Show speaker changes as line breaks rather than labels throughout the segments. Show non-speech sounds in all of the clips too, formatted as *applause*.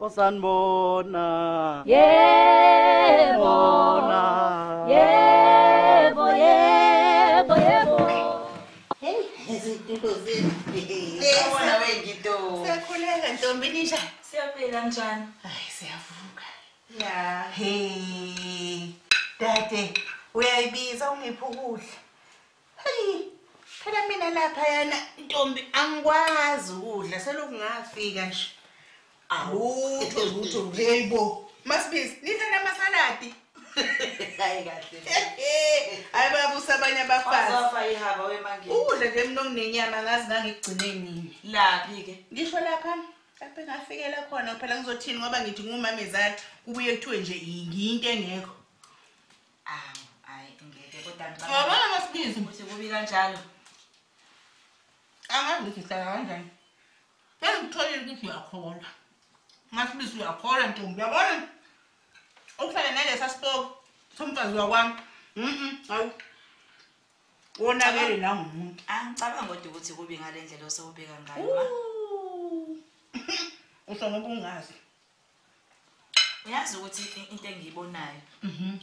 Osanibona.
Yebo.
Bona.
Yebo, yebo, yebo.
Hey, izitulo zethu.
Sawubona wey'ngitosi.
Siyakhuleka ntombi nisha.
Siyaphila njani?
Hayi siyavuka.
Ya.
Hey, dade, uyayibiza ungiphi ukudla? Hey, phela mina lapha yana ntombi angikwazi ukudla selokhu ngafika nje. Awutho lutho yebo. Masibizi, nidla namasaladi.
Hayi kahle. *laughs*
Hayi babusa abanye abafazi.
Wazafa ihaba wemangeni.
Ukudla nje mina okunenyama ngazi ngangikugcine nini.
Laphi ke?
ngisho lapha lapha engafikela khona phela ngizothini ngoba ngithi ngumamezathu kubuye kuthiwe nje ngiyinto engekho
Awu, hayi ngeke kodwa
ngiyabona ngasibizi
ukuthi kubi kanjalo.
angazi ukuthi hlala kanjani engitholile ukuthi uyakholwa ngasibizi uyakholwa ntombi uyabona? Ukuhlala nalesa sipoko somfazi wakwami mhm hawu. Wonakele nangumuntu
Angicabanga kodwa ukuthi kubi ngale ndlela osewubika ngayo ma.
usho ngoba ungazi.
Uyazi ukuthi into engiyibonayo.
mhm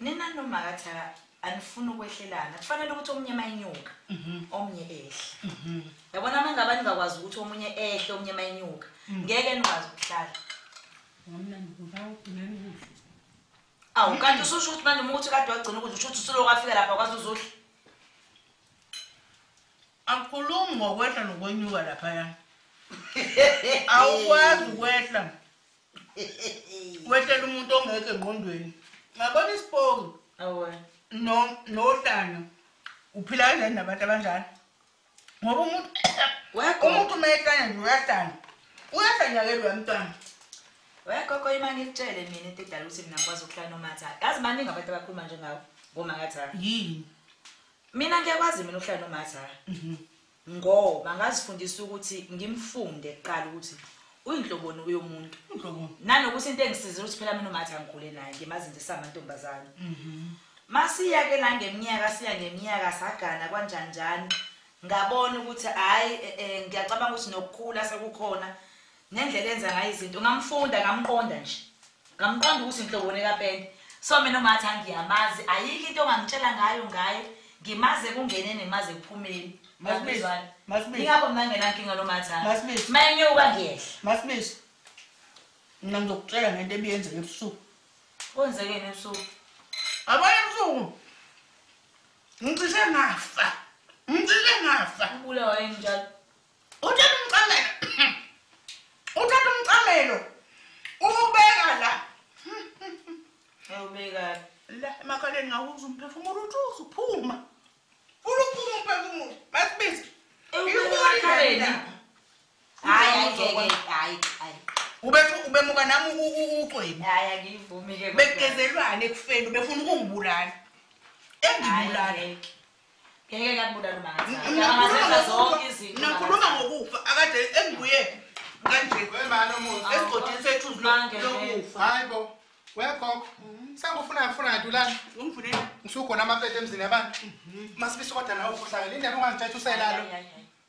Nina noma kathaka anifuni ukwehlelana. Kufanele ukuthi omunye mayinyuka,
mhm
omunye ehle.
mhm
Yabona mangaba ningakwazi ukuthi omunye ehle omunye mayinyuka. Ngeke nikwazi ukuhlala. Awu kanti ususho ukuthi manje uma uthi kade wagcina ukudla usho ukuthi usuloku afika lapha kwazi uzudla.
Akukhulumi ngokwehla nokwenyuka laphaya. Awukwazi ukwehla. Wehlela umuntu ongekho engqondweni. Ngabona isipoki
Awu.
No nohlanya. Uphila kanjani nabantu abanjani? Ngoba umuntu umuntu mayehlanya nje uyahlanya. Uyahlanyakelwa umntwana.
Wego ima ngikutshele mina into edala ukuthi mina ngikwazi ukuhlala nomatha. Yazi maningi abantu abakhuluma njengawe ngoma ngathana.
Yini?
Mina ngiyakwazi mina ukuhlala nomatha.
Mhm.
Ngoba ngazifundisa ukuthi ngimfunde kuqala ukuthi uyinhloboni uyomuntu.
Uhlobo.
Nanokuthi into engisizile ukuthi phela mina umatha ngikhule naye ngimazi nje samantombazane. Masiya ke la ngeminyaka siya ngeminyaka sagana kanjani njani ngabona ukuthi hayi eh, eh, ngiyacabanga ukuthi nokukhula sekukhona nendlela enza ngayo izinto. Ngamfunda ngamqonda nje. Ngamqonda ukuthi inhlobone kapende. So mina umathi angiyamazi ayikho into ongangitshela ngayo ngayo. Ngimaze kungene nemaze kuphumeni ingakho mina ngenankinga nomathana mayenyuka ngiyehla.
Masibisi. Mina ngizokutshela ngento ebiyenzeka ebusuku.
kwenzekeni ebusuku
Abanye ebusuku. Ngicishe ngafa. Ngicishe ngafa.
ubulewa yini njalo
uthatha umcamelo *clears throat* uthatha umcamelo ubeka la
ewubeka
la emakhaleni ngawuza umphefumulo uthi uzuphuma funa uphuma umphefumulo basibizi
ewubeka emakhaleni hayi angeke hayi hayi
ubemuka nami ucwebu bekugezelwane ekufeni befuna ukungibulala. Engibulala.
Ngeke ngakubulala umangnakhuluma
ngokufa. akade engibuye kanje esigodini sethu lokufa
wegogo sengifunayo mfunayo dulani.
Ungifuneni
ngisukhona amapleti emzini yabantu mhm. masibisi kodwa nawe ufuhlakele. Indaba ungangitshetshuselalo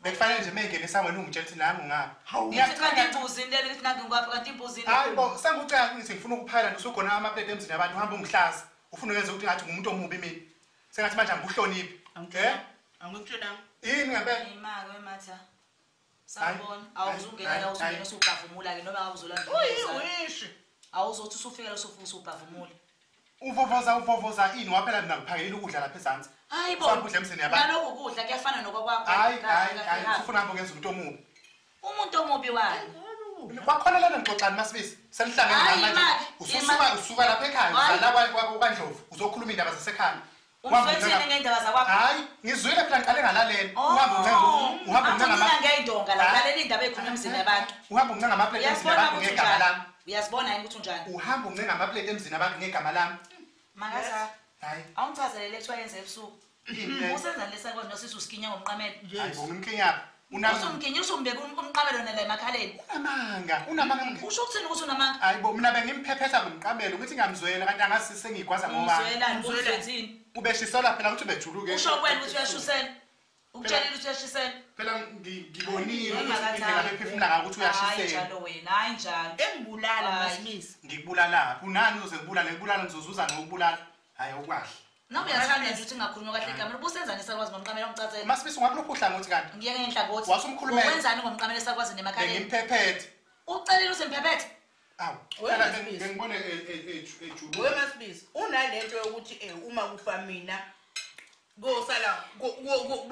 bekufanele nje mengene wena ungitshela ukuthi nami ungaphi.
Kanti imbuzini leli lithi nange ngwaphi kanti imbuzini
hayi bo sengucela ngithi ngifuna ukuphayela nje usukhona amapleti emzini yabantu uhambe ungihlaza ufuna ukwenza ukuthi ngathi ngumuntu omubi mina. Sengathi manje angikuhloniphi eh?
Angikutshelanga
yini ngempela?
Imake wematha sawubona.
Hayi,
awuzungena
hayi,
la uzungena
hayi.
usubhavumula-ke noma awuzolanda
uyiwishi
awuzothi usufikela usufusa ubhavumule
uvovoza uvovoza ini waphela mina ngiphakelile ukudla lapha ezansi.
Hayi bo
Sakudla emzini yabantu.
nalokhu kudla kuyafana nokwakwakho
hayi hayi hayi ufuna uhambe ungenza umuntu omubi.
Umuntu omubi wani?
Kwakhona lana ngixoxani masibisi. Nami manje ususuka usuka lapha ekhaya uzala kwa- kwa- kwandlovu uzokhuluma indaba zasekhaya. Uncenga-
ngendaba zakwakho?
Hayi ngizwile phela ngiqale ngalalela uhambe uhambe
ngeyindonga la lalela indaba ey'khuluma emzini yabantu.
Uhambe uncenga amapleti emzini
uyasibona
abantu
ukuthi
ngegama lami.
Uyasibona yini ukuthi unjani?
Uhambe uncenga amapleti emzini abantu ngegama lami
makaza
hayi
awungichazelele kuthiwa yenze ebusuku.
Yini?
usenza lesekona nosithi usikinya ngomqamelo
hayi bo ngimkinyaphi unamanga.
Usumginya usumbeke umqamelo nala emakhaleni.
Unamanga
usho ukuthini ukuthi unamanga?
Hayi bo mina bengimphephetha ngomqamelo ukuthi ngamzwela kanti angasi sengigwaza ngobani
umzwelani umzwethini
ubeshiselwa phela ukuthi ubejuluke.
Usho kwena ukuthi uyashusela ukutshelile ukuthi uyashisela
phela ngi- ngibonile ukuthi
Ungakathandi.
indlela bephefumula ngayo ukuthi
Hayi
uyashisela
njalo wena hayi njalo.
Engibulala
Hayi.
masimisi.
Ngikubulalaphi unani uze ngibulale? Ngibulala ngizozuza ngokubulala hhayi okwahle
noma uyathanda nje ukuthi ngingakhuluma kahle egameni ubusenzani esakwazi ngomqamela ongicacela
masibisi ungakulokhu uhlangothi kanti?
Ngiye ngenhlangothi
Wasumkhulumela?
wenzani ngomqamela esakwazi nemakhaleni?
Bengimphephete.
Ucelile uthi mphephethe.
Awu.
Wena
phela
Sibisi.
bengibone ejulu
we masibisi unalento yokuthi um uma kufa mina kosala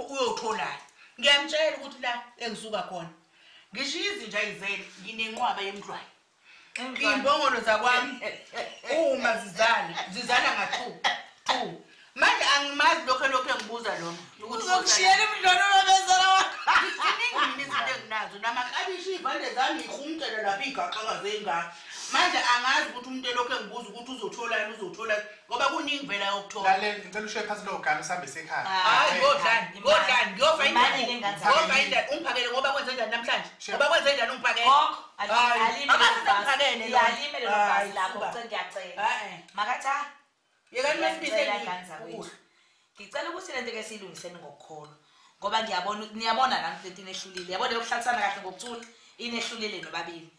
uyotholani ngiyamtshela ukuthi la engisuka khona ngisho izinja ayizele nginenqwaba yemdlwane iy'mbongolo zakwami *laughs* uma zizala zizala nga-two two manje angimazi lokho elokhu engibuza lona ukuthi
uzokushiyela imidlwane olobezela wakho
ziningi izinto enginazo namaklabishi iy'vande zami yihumcele lapho iy'gaxanga zengaka manje angazi ukuthi umuntu elokhu engibuza ukuthi uzotholani uzotholani ngoba kuningi vela yokuthola
lalela ngicela ushiye phansi lowo gama sihambe sekhaya
hayi ngodlani ngodlani ngiyofa
Imali le ngenzani?
ngiyofa indani ungiphakele ngoba kwenze njani namhlanje
Sure.
ngoba kwenze njani ungiphakele
Gogo, ali-
Hayi.
alime
Akaze
lelo bhasi.
sengiphakele
Ya,
lona.
alime lelo
Hayi,
bhasi lapho,
suka.
ngicela ngiyacela.
Ah, eh.
makathi ha
yekani masibise
Ngiyacela ngani zakwethu. ngicela ukuthi lento ke siyilungiseni ngokukholwa ngoba ngiyabona niyabona nami lento inehlulile yabona yokuhlalisana kahle ngokuthula inehlulile nobabili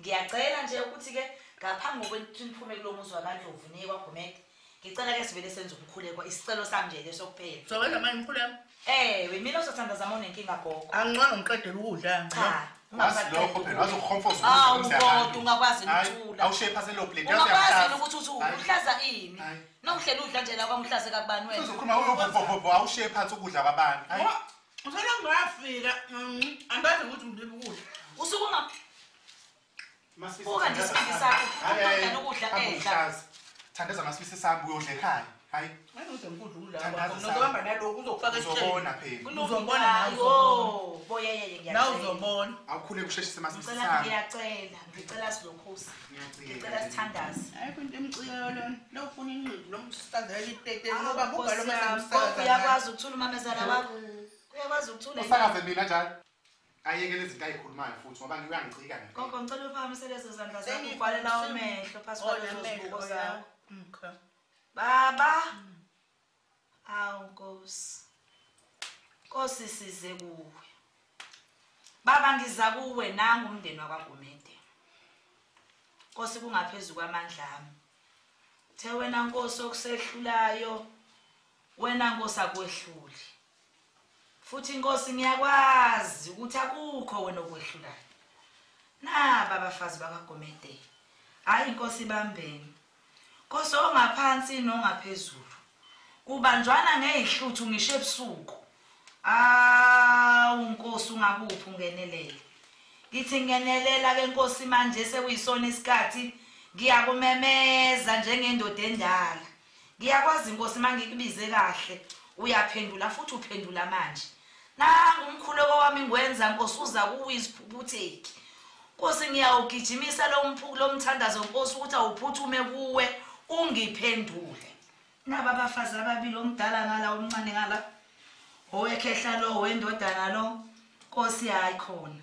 ngiyacela nje ukuthi-ke ngaphambi kokuthi niphume kulo muzi wabandlovu niye kwagumede ngicela ke sivele senze umkhuleko isicelo sami nje leso kuphela
zokwenza manje mkhuleko
ewe mina uzothandazama zama unenkinga gogo.
Angcono ngiqedele ukudla
cha
wazi lokho phela wazokuhomfoza
Awu, kodwa ungakwazi ukuthula.
awushiye phansi leyo plate
ungakwazini ukuthi uthi
Hayi.
uhlaza ini?
Hayi.
nokuhlela udla nje la kwamuhlaze kakubani wena?
Uzokhuluma uyovovovo awushiye phansi ukudla kwabantu Hayi.
usele ngafika angazi ukuthi ngidlibe ukudla.
Usuke unga
Masibisi,
Buka nje
thandaza
isibindi
sami.
sakho,
Hayi, hayi,
uqeda nokudla
hamba
edla.
uhlaza. thandaza masibisi sami uyodla ekhaya hayi
angize ngikudla ukudla
Thandaza
kwakho
sami.
nokuhamba nalokhu uzokufaka
uzobona phela.
Uzobona nawe, uzobona.
boyeyeye
nawe uzobona
awukhule kusheshise masibisi
ngicela
sami.
ngiyacela. Ngicela silokhusi ngicela sithandaze.
Ayikho into emcikelo lona lofuna inqindi lomsazela itete ngoba buga lo
Gogo, uyakwazi ukuthula umamezala wakho? Uyakwazi ukuthula
usakaze mina njalo. Ayekele izinto ayikhulumayo futhi ngoba ngiyangicika nje
gogo ngicela uphakamise lezo zandla zakho uvalela amehlo phasi kwalezo zibuko zakho.
Okay.
baba. Awu nkosi. Nkosi size kuwe. Baba ngiza kuwe nangu umndeni wakwagumede. Nkosi kungaphezu kwamandla ami. The wena nkosi okusehlulayo wena nkosi akwehluli. Futhi nkosi ngiyakwazi ukuthi akukho wena okwehlulayo naba abafazi bakagomede hhayi inkosi ibambeni nkosi ongaphansi nongaphezulu kubanjwana ngey'hluthu ngisho ebusuku. Awu nkosi ungakuphi ungenelele? Ngithi ngenelela ke nkosi manje sekuyisona isikhathi. Ngiyakumemeza njengendoda endala. Ngiyakwazi nkosi uma ngikubize kahle uyaphendula futhi uphendula manje. Nangu umkhuleko wami ngwenza nkosi uza kuwe isiphuphutheki nkosi ngiyawugijimisa lo mphu- lo mthandazo nkosi ukuthi awuphuthume kuwe ungiphendule. Naba abafazi ababili omdala ngala omncane ngala owekhehla lo wendodana lo nkosi hayi khona.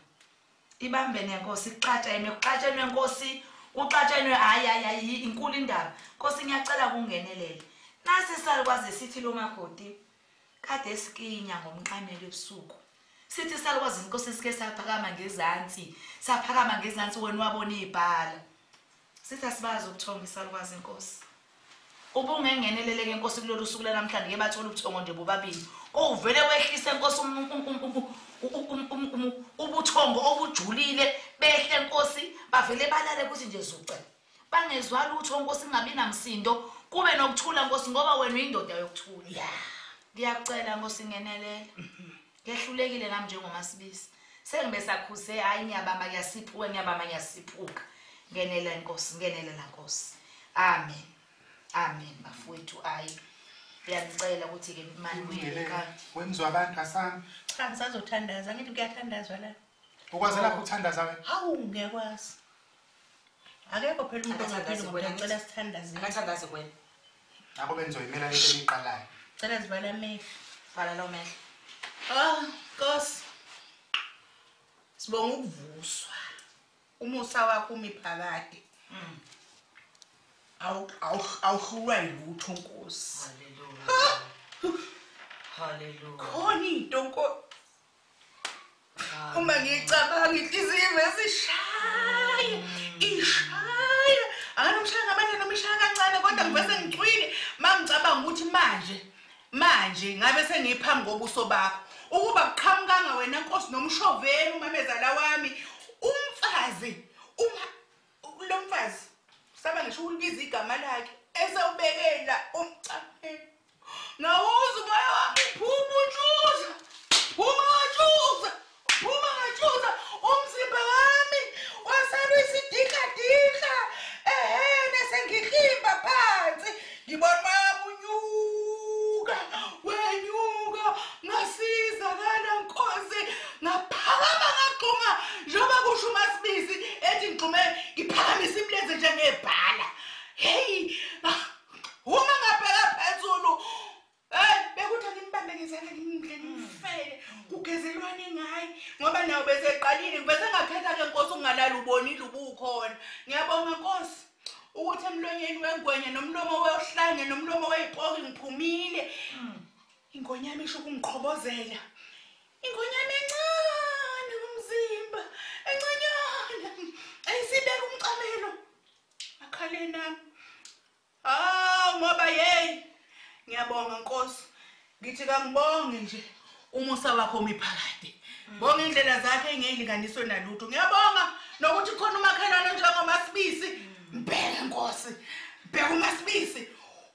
Ibambene nkosi kuqatshenwe kuqatshenwe nkosi uqatshenwe hayi hayi inkulu indaba. Nkosi ngiyacela kungenelele nasi salikwazi sithi lo makoti kade sikinya ngomqamelo ebusuku. Sithi salikwazi inkosi sike saphakama ngezansi saphakama ngezansi wena wabona ibhala. Sithi asibazi ubuthongo isalikwazi inkosi. Ubungengeneleleke nkosi kulolu suku lanamhlanje ke bathola ubuthongo nje bobabili. Owuvele wehlise nkosi um- um- um- ubuthongo obujulile behle nkosi bavele balale kuthi nje zuce bangezwa lutho nkosi kungabi namsindo kube nokuthula nkosi ngoba wena uyindoda yokuthula. Ngiyakucela nkosi ngenelela ngehlulekile nami njengomasibisi sengibe sakhuze hhayi ngiyabamba ngiyasiphuka ngiyabamba ngiyasiphuka. Ngenelela nkosi ngenelela nkosi. Amen. Amen bafowethu hayi. Uyanicela ukuthi-ke mani buyele ekhaya
wemzwa abantu asami
cha ngisazothandaza ngithi kuyathandazwa la.
Ukwazi lapho uthandaza wena?
Hawu ngiyakwazi. Akekho phela umuntu
Akathandaze
ongapheli
wena,
ngoba ngicela sithandaze.
Akathandaze kwena.
Ngakho bengizoyimela lento eniyiqalayo
cela zivala amehlo
vala lawo mehlo
Ah, Nkosi. Sibonga ukuvuswa. Umusa wakho umi phakade. Awu awu awuhlulwa yilutho Nkosi. khona into nko uma ngicabanga inhliziyo ivese ishaya akanomshaya ngamandla noma ishaya kancane kodwa ngivese ngicwile uma ngicabanga ukuthi manje manje ngabe sengiphambi kobuso bakho. Ukuba kuqhamukanga wena nkosi nomshoveni umamezala wami umfazi uma lo mfazi saba ngisho ukulibiza igama lakhe esewubekela umcamelo ngawuza umoya wami phuma utshuza phuma ngimdle ngimfele kugezelwane ngayi ngoba nawe beseqalile bese ngakhetha ke Nkosi ungalala ubonile ubukhona. Ngiyabonga Nkosi ukuthi emlonyeni wengwenya nomlomo wehlanye nomlomo weyipoki ngiphumile. Ingonyama isho ukungiqhobozela. Ingonyama encane ngomzimba encanyana. Ayisibeka umcamelo. Akhaleni nami. Ah ngoba hey ngiyabonga Nkosi. Ngithi kangibonge nje. Umusa wakho umiphakade bonga indlela zakhe engeyilinganiswe nalutho. Ngiyabonga nokuthi khona umakhelwane njengomasibisi mbheke Nkosi. Bheka umasibisi.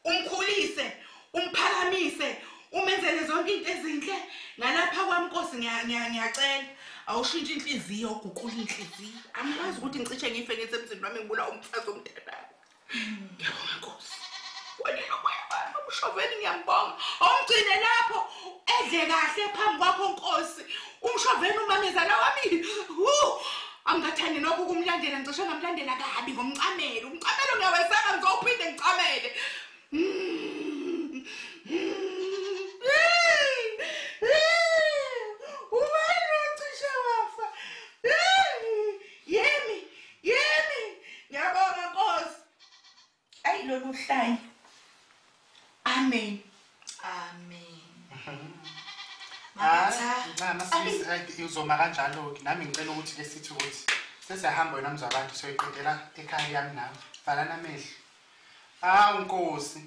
Umkhulise umphakamise umenzele zonke into ezinhle. Ngalapha kwami Nkosi ngiya- ngiya- ngiyacela. Awushintshe inhliziyo uguqula inhliziyo. Angikwazi ukuthi ngicishe ngife ngesemzini wami ngibula umfazi omdadana ngiyabonga Nkosi. Wena moya wami umshoveni ngiyambonga. Awungcine lapho. Edle kahle phambi kwakho Nkosi. Umshoveni umamezala wami hu! Angathandi nokho ukumlandela ngicishe ngamlandela kabi ngomcamelo umcamelo ngiyawesaba ngizowuphinde ngicamele! Ubani ocishe wafa. Yemi yemi ngiyabonga Nkosi. Ayi lolu hlanye. Amen.
Amen.
Uzoma kanjalo-ke. Nami ngicela ukuthi ke sithi ukuthi sesiyahamba wena mzabantu soyiqedela ekhaya yami nami. Valana amehlo. Hawu nkosi.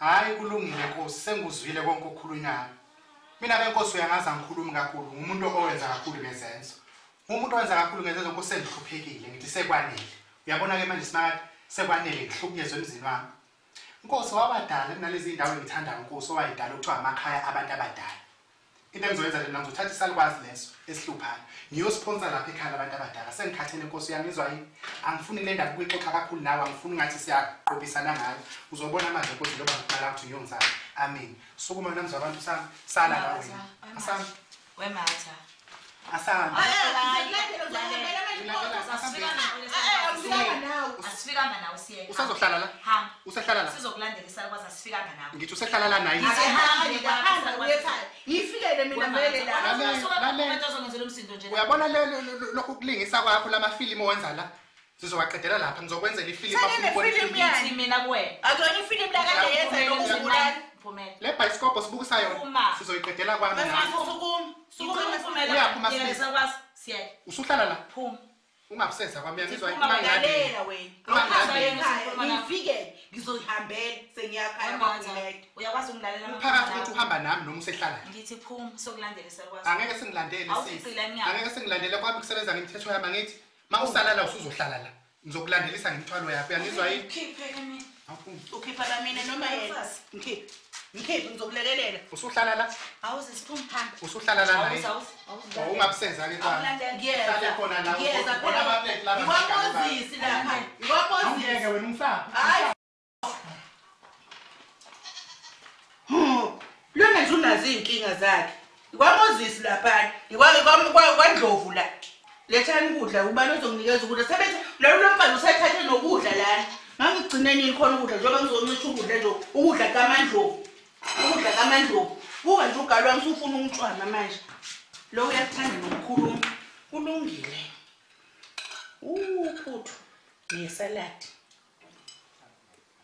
Hhayi kulungile nkosi. Sengikuzwile konke okukhulunywayo. Mina benkosi uyangazi angikhulumi kakhulu. Ngumuntu owenza kakhulu ngezenzo. Umuntu owenza kakhulu ngezenzo nkosi sengihluphekile. Ngithi sekwanele. Uyabona-ke manje simakade sekwanele ngihlukunyezwe emzini wami. Inkosi wabadala kunalezi ndawo engithandayo nkosi owayidala okuthiwa amakhaya abantu abadala. Into engizoyenza lena ngizothatha isalukwazi leso esihluphayo. Ngiyosponsa lapha ekhaya labantu abadala. Sengikhathele nkosi uyangizwa yini? Angifuni le ndaba ukuyixoxa kakhulu nawe angifuni ngathi siyaqobisana ngayo. Uzobona manje nkosi njengoba ngiqala ukuthi ngiyongizala. Amen. Sukuma wena mzabantu sami sala la wena. Asami
wematha.
Asami
asifikanga nawe siye
usazohlala la?
Hamba
usehlala la
sizokulandela isalukwazi asifikanga nawe.
Ngithi usehlala la nayi
ngiyifikele mina vele la.
Azongenzela umsindo nje
uyabona le- le- le- lokhu kulingisa kwakho lamafilimu owenza la? Sizowaqedela lapha ngizokwenzela ifilimu
Sale
afuna ukubona
nefilimu
ifilimu.
yakhe.
Ithi mina kuwena
akuyona ifilimu lakade yenza lokubulala
Phumela.
le bhayisikobho sibukusa yona
Uma.
sizoyiqedela kwami nawe.
sukuma
Ngikhuluma uphumela.
Uyaphuma
Yena
sibili.
sakwazi siyeke
usuhlala la?
Phuma
ungabuseza kwami uyangizwa
Siphuma
lalela wena.
Uma
awuhamba
ngabe-
ekhaya ngiyifikele ngizoyihambela sengiyakhaya
wematha
kwakuleta
uyakwazi ungilalela
uphakathi
amaphumela
ukuthi
akho?
uhamba nami noma usehlala la.
ngithi phuma sokulandela isalukwazi
angeke singilandele
Awuficile
sisi
emnyango.
angeke singilandele kwami kusebenza ngemithetho yami angithi ma usala la usuzohlala la. Ngizokulandelisa ngemithwalo yakho uyangizwa yini?
Khiphe ke mina.
Awufuni.
ukhipha kamina noma yena? Ngikhiphe. Ngikhiphe ngizokulekelela?
Usuhlala la
awuze siphuma hamba
usuhlala la naye.
Awuze awuze.
Oh, ungabuseza-ke kwami
awulandela
ngiyeza
Hlale khona la,
ngiyeza
ubona ama-plate laba
ngikwamozisi lapha.
Awungeke
ngikwamozisi
wena umsapho
hayi. *gasps* Lona nje unazo iy'nkinga zakhe. Ngikwamozisi laphana kwandlovu la. Lethani ukudla ubani ozonginikeza ukudla? Sebethi lolu lomfazi usethathe nokudla lana. Ngangigcineni khona ukudla? Njengoba ngizoncisha ukudla nje ukudla kamandlovu. ukudla kamandlovu buka nje ugali wami sufuna umntshwana manje. Lo uyakuthanda nokukhuluma. Kulungile. Uphuthu. Nesaladi.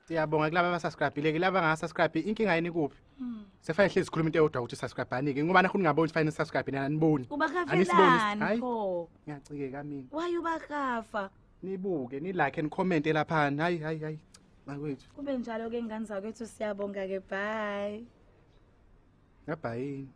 Siyabonga kulaba abasubscribe-ile kilaba bangasubscribe inkinga yini kuphi? Hmm. Sefanele hlezi sikhuluma into eyodwa ukuthi usubscribe-anike ngoba nakho ningaboni fanele
nisubscribe
nani
aniboni.
Ubakafelani
pho?
Ngiyacikeka mina
waye ubakafa?
Nibuke nilakhe nikhommente laphana hayi hayi hayi. Bakwethu.
Kube njalo ke ngane zakwethu siyabonga ke bye.
Yabhayini.